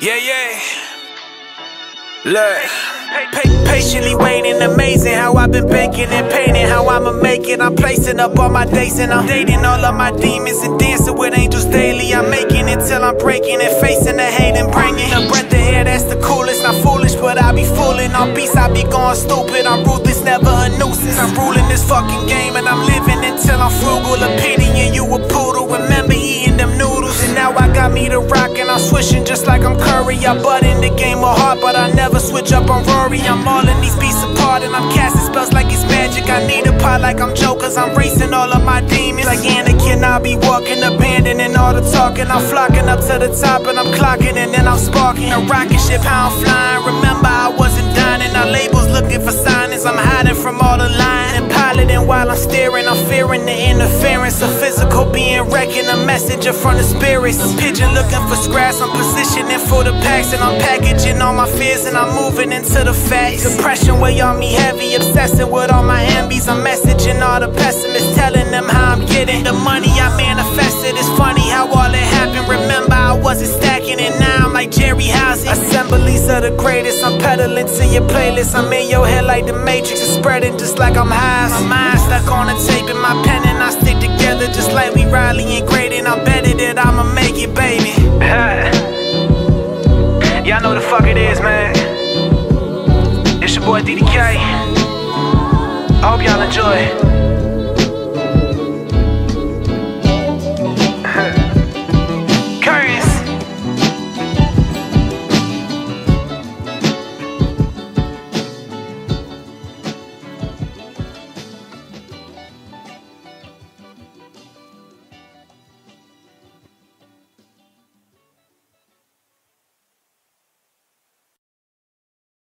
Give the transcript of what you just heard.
Yeah, yeah. Look. Pa- patiently waiting, amazing how I've been baking and painting, how I'ma make it. I'm placing up all my days and I'm dating all of my demons and dancing with angels daily. I'm making it till I'm breaking and facing the hate and bringing a breath of air that's the coolest. I'm foolish, but I be fooling. On beats, I be going stupid. I'm ruthless, never a nuisance. I'm ruling this fucking game and I'm living until I'm frugal. And you a poodle. Remember eating them noodles. And now I got me the and I'm swishing just like I'm Curry. I butt in the game of heart, but I never switch up on Rory. I'm all in these beats apart and I'm casting spells like it's magic. I need a pot like I'm Joker's. I'm racing all of my demons. Like Anakin, I'll be walking, abandoning all the talking. I'm flocking up to the top and I'm clocking and then I'm sparking. A rocket ship, how I'm flying. Remember, I wasn't dining. Our labels looking fearing the interference of physical being wrecking. A messenger from the spirits. Pigeon looking for scraps. I'm positioning for the packs and I'm packaging all my fears and I'm moving into the facts. Depression weigh on me heavy, obsessing with all my envies. I'm messaging all the pessimists, telling them how I'm getting the money I manifested. It's funny how all it happened. Remember, I wasn't stacking it. Now I'm like Jerry Housing. Assemblies are the greatest. I'm pedaling to your playlist. I'm in your head like the Matrix. It's spreading just like I'm high. My mind stuck on a Y'all know the fuck it is, man. It's your boy DDK. I hope y'all enjoy.